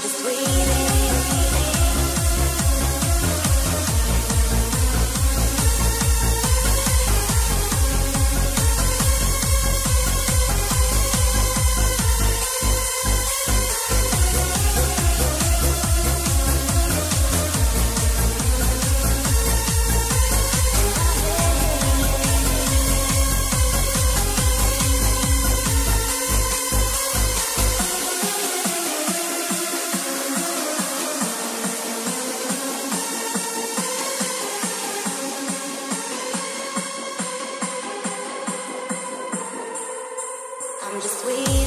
bittersweet. Bittersweet.